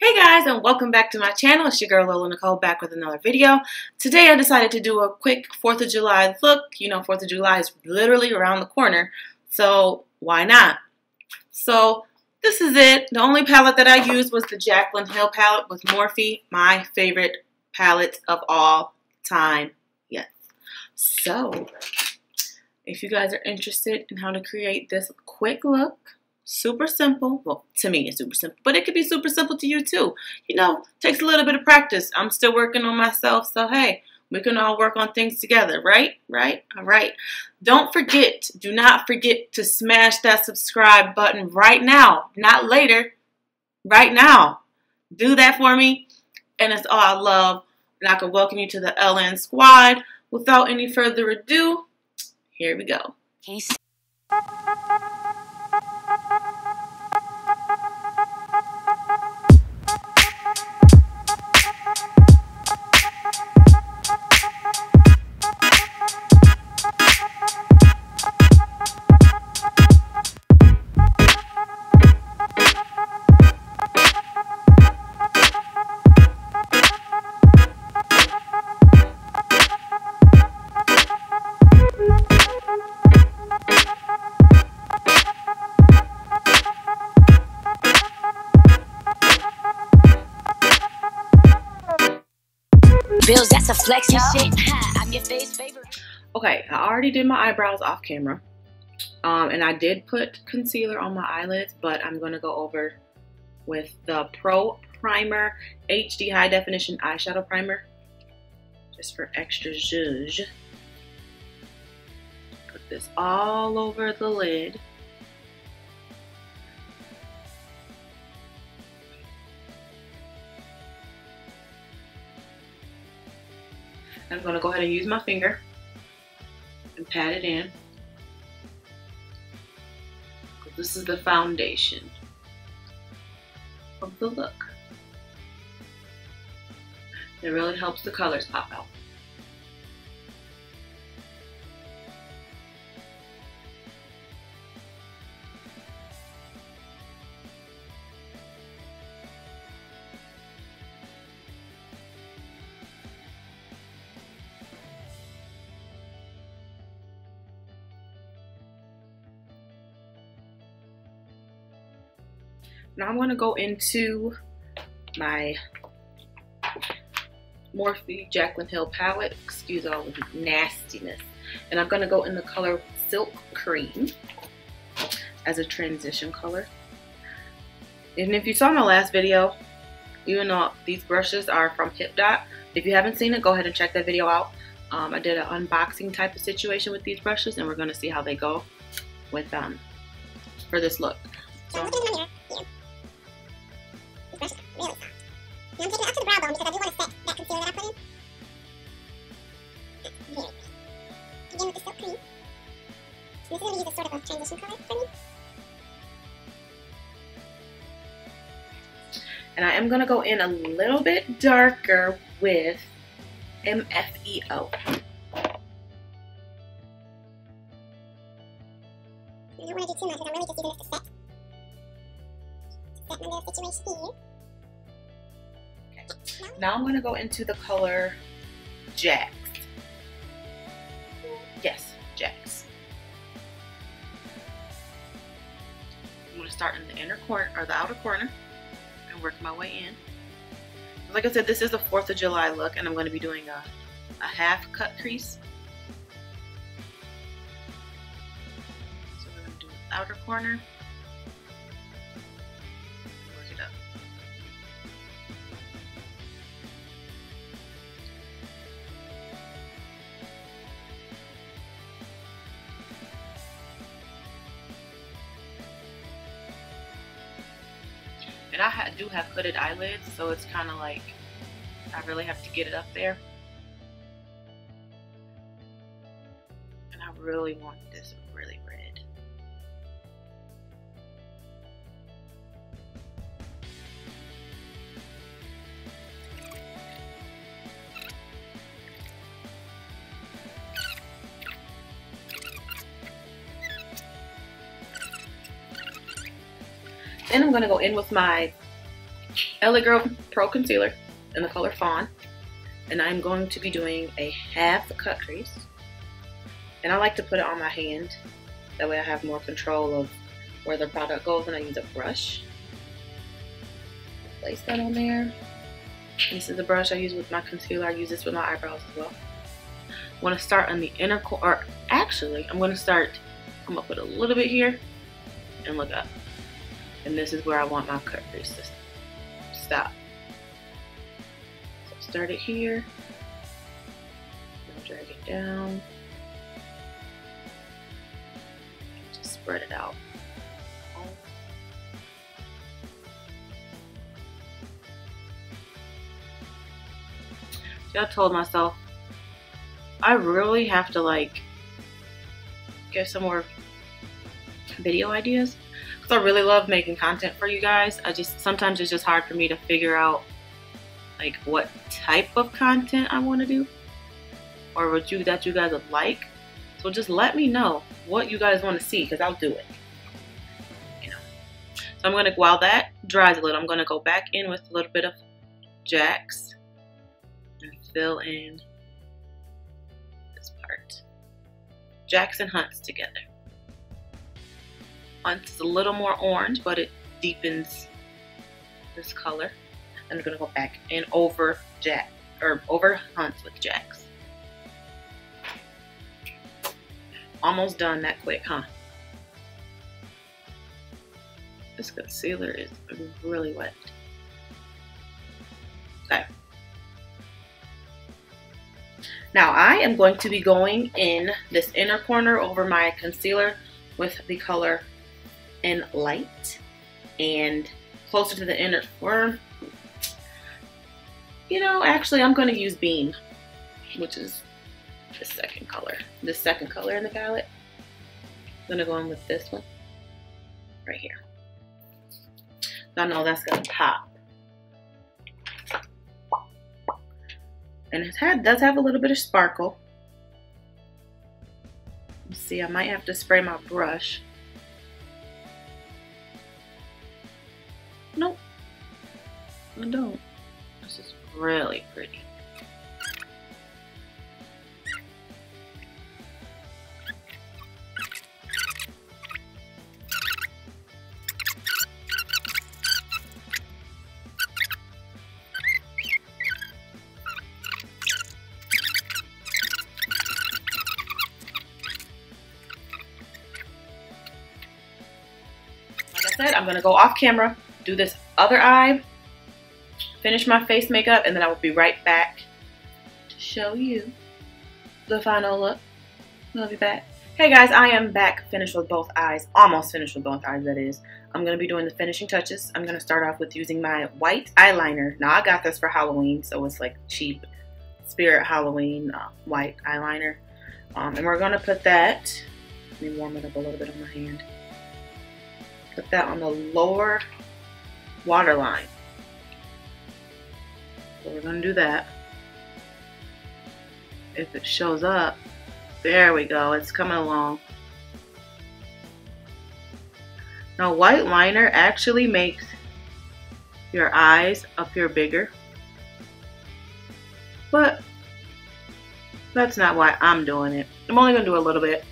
Hey guys and welcome back to my channel. It's your girl Lola Nicole back with another video. Today I decided to do a quick 4th of July look. You know 4th of July is literally around the corner. So why not? So this is it. The only palette that I used was the Jaclyn Hill palette with Morphe. My favorite palette of all time. Yes. So if you guys are interested in how to create this quick look super simple. Well, to me, it's super simple, but it could be super simple to you too. You know, takes a little bit of practice. I'm still working on myself, so hey, we can all work on things together, right? Right? All right. Don't forget, do not forget to smash that subscribe button right now, not later, right now. Do that for me, and it's all I love. And I can welcome you to the LN squad. Without any further ado, here we go. Bills, that's a flex and shit. I'm your face favorite. Okay, I already did my eyebrows off camera. Um, and I did put concealer on my eyelids, but I'm going to go over with the Pro Primer HD High Definition Eyeshadow Primer. Just for extra zhuzh. Put this all over the lid. I'm going to go ahead and use my finger and pat it in. This is the foundation of the look. It really helps the colors pop out. Now I'm going to go into my Morphe Jaclyn Hill palette. Excuse all the nastiness. And I'm going to go in the color Silk Cream as a transition color. And if you saw my last video, even though these brushes are from Hip Dot, if you haven't seen it, go ahead and check that video out. Um, I did an unboxing type of situation with these brushes, and we're going to see how they go with um for this look. So, Now I'm taking it up to the brow bone because I do want to set that concealer that I put in. Very pretty. Again with the silk cream. So this is going to use a sort of a transition color for me. And I am going to go in a little bit darker with MFEO. Now I'm going to go into the color Jax. Yes, Jax. I'm going to start in the inner corner or the outer corner and work my way in. Like I said, this is a 4th of July look and I'm going to be doing a, a half cut crease. So we're going to do the outer corner. And I do have hooded eyelids, so it's kind of like I really have to get it up there. And I really want this Then I'm going to go in with my LA Girl Pro Concealer in the color Fawn. And I'm going to be doing a half cut crease. And I like to put it on my hand. That way I have more control of where the product goes and I use a brush. Place that on there. This is the brush I use with my concealer. I use this with my eyebrows as well. I want to start on the inner corner. Actually, I'm going to start, I'm going to put a little bit here and look up. And this is where I want my cut crease to stop. So start it here. Drag it down. Just spread it out. I told myself I really have to like get some more video ideas because I really love making content for you guys. I just sometimes it's just hard for me to figure out like what type of content I want to do or what you that you guys would like. So just let me know what you guys want to see because I'll do it. You know. So I'm gonna while that dries a little, I'm gonna go back in with a little bit of Jax and fill in this part. Jackson Hunts together. Hunts is a little more orange, but it deepens this color. I'm gonna go back and over Jack or over Hunts with Jacks. Almost done that quick, huh? This concealer is really wet. Okay. Now I am going to be going in this inner corner over my concealer with the color in light and closer to the inner corner. You know, actually I'm going to use Beam, which is the second color. The second color in the palette. I'm going to go in with this one right here. I know that's going to pop. And his head does have a little bit of sparkle. Let's see, I might have to spray my brush. I don't. This is really pretty. said, I'm gonna go off camera, do this other eye, finish my face makeup, and then I will be right back to show you the final look. I'll be back. Hey guys, I am back finished with both eyes, almost finished with both eyes that is. I'm gonna be doing the finishing touches. I'm gonna start off with using my white eyeliner. Now I got this for Halloween, so it's like cheap Spirit Halloween uh, white eyeliner. Um, and we're gonna put that, let me warm it up a little bit on my hand put that on the lower waterline. So we're to do that. If it shows up, there we go, it's coming along. Now white liner actually makes your eyes appear bigger. But that's not why I'm doing it. I'm only going to do a little bit.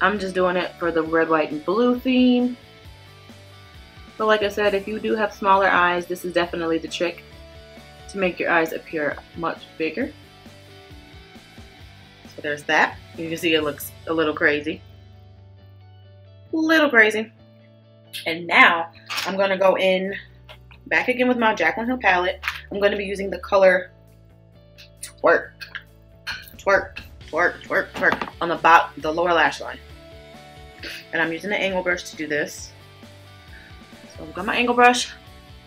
I'm just doing it for the red, white, and blue theme. But like I said, if you do have smaller eyes, this is definitely the trick to make your eyes appear much bigger. So there's that. You can see it looks a little crazy. A little crazy. And now I'm going to go in back again with my Jaclyn Hill palette. I'm going to be using the color Twerk. Twerk, twerk, twerk, twerk on the bottom, the lower lash line. And I'm using the angle brush to do this. So I've got my angle brush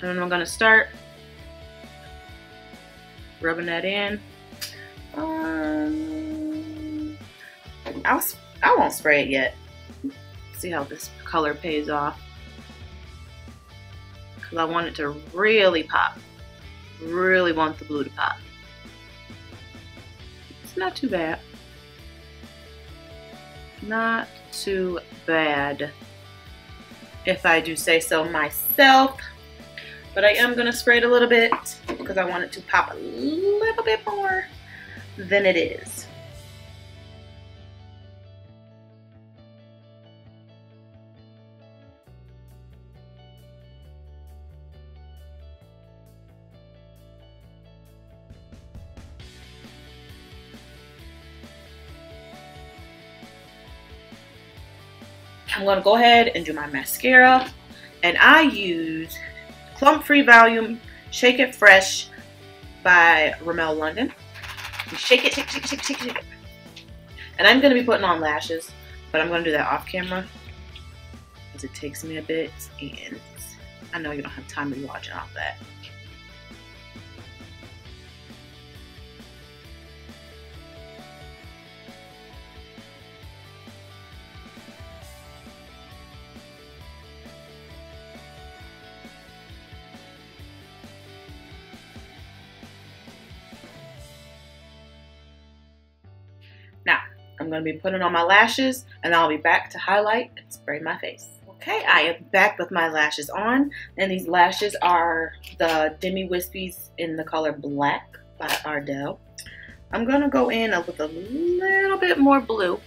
and I'm gonna start rubbing that in. Um, I'll, I won't spray it yet. See how this color pays off. Because I want it to really pop. Really want the blue to pop. It's not too bad. Not too bad if I do say so myself. But I am going to spray it a little bit because I want it to pop a little bit more than it is. I'm going to go ahead and do my mascara. And I use Clump Free Volume Shake It Fresh by Rimmel London. Shake it, shake, shake, shake, shake, shake it. And I'm going to be putting on lashes, but I'm going to do that off camera because it takes me a bit and I know you don't have time to be watching all that. I'm going to be putting on my lashes and I'll be back to highlight and spray my face. Okay, I am back with my lashes on and these lashes are the Demi Wispies in the color Black by Ardell. I'm going to go in with a little bit more blue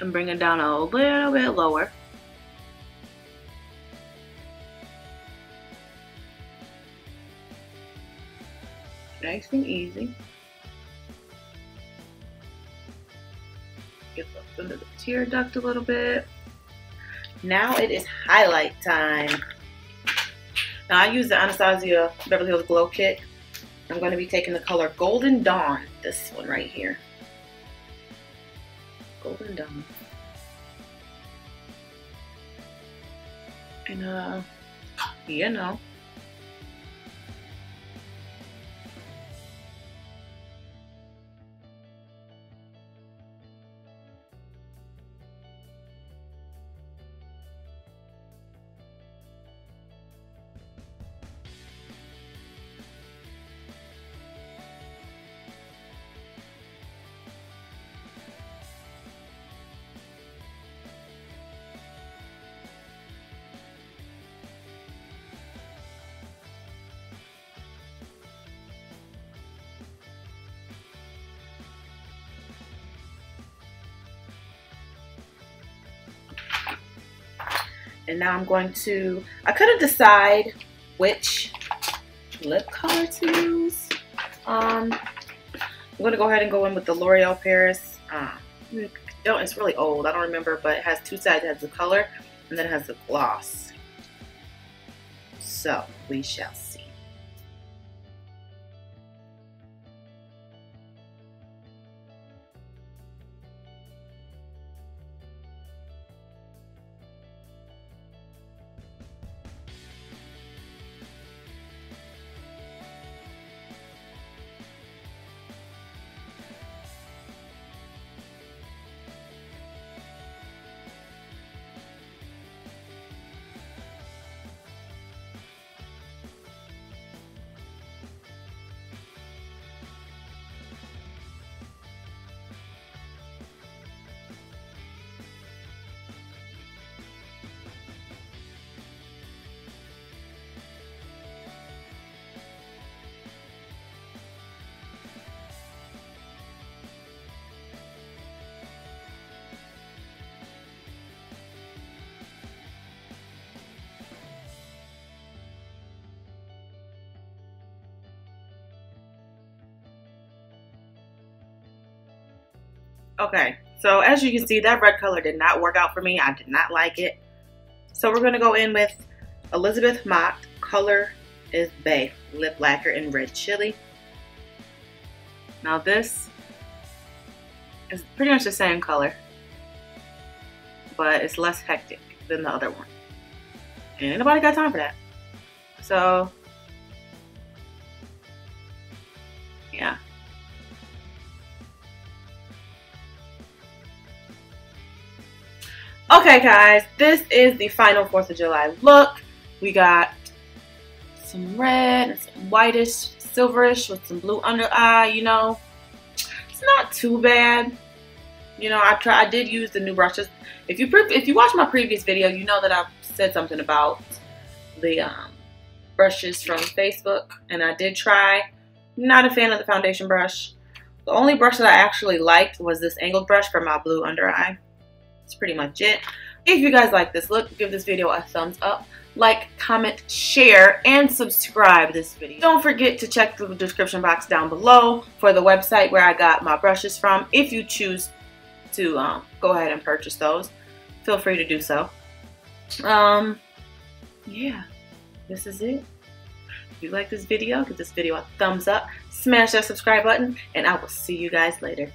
and bring it down a little bit lower. Nice and easy. Under the tear duct a little bit. Now it is highlight time. Now I use the Anastasia Beverly Hills Glow Kit. I'm going to be taking the color Golden Dawn, this one right here. Golden Dawn. And uh, you know, And now I'm going to, I couldn't decide which lip color to use. Um, I'm going to go ahead and go in with the L'Oreal Paris. Uh, it's really old. I don't remember, but it has two sides. It has the color and then it has the gloss. So we shall see. Okay, so as you can see, that red color did not work out for me. I did not like it. So we're going to go in with Elizabeth Mott. Color is Bay. Lip Lacquer in Red Chili. Now this is pretty much the same color, but it's less hectic than the other one. And nobody got time for that. So, Okay, guys, this is the final 4th of July look. We got some red and some whitish, silverish with some blue under eye, you know. It's not too bad. You know, I try I did use the new brushes. If you if you watch my previous video, you know that I said something about the um, brushes from Facebook, and I did try. Not a fan of the foundation brush. The only brush that I actually liked was this angled brush for my blue under eye. That's pretty much it. If you guys like this look, give this video a thumbs up. Like, comment, share, and subscribe this video. Don't forget to check the description box down below for the website where I got my brushes from. If you choose to um, go ahead and purchase those, feel free to do so. Um, yeah, this is it. If you like this video, give this video a thumbs up, smash that subscribe button, and I will see you guys later.